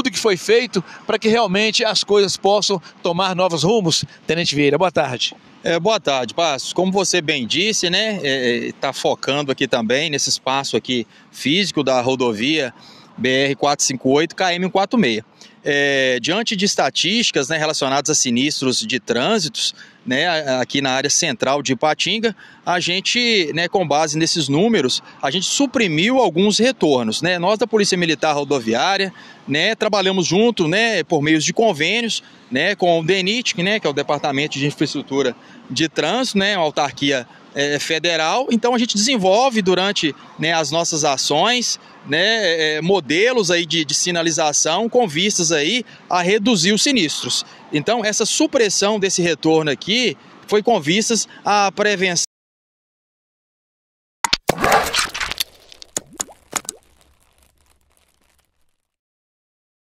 tudo que foi feito para que realmente as coisas possam tomar novos rumos? Tenente Vieira, boa tarde. É, boa tarde, Passos. Como você bem disse, né, está é, tá focando aqui também nesse espaço aqui físico da rodovia BR-458 KM-146. É, diante de estatísticas né, relacionadas a sinistros de trânsitos, né, aqui na área central de Ipatinga, a gente, né, com base nesses números, a gente suprimiu alguns retornos. Né? Nós da Polícia Militar Rodoviária, né, trabalhamos junto, né, por meios de convênios, né, com o DENIT, né, que é o Departamento de Infraestrutura de Trânsito, né, uma autarquia é, federal. Então a gente desenvolve durante né, as nossas ações né, é, modelos aí de, de sinalização com vistas aí a reduzir os sinistros. Então essa supressão desse retorno aqui foi com vistas à prevenção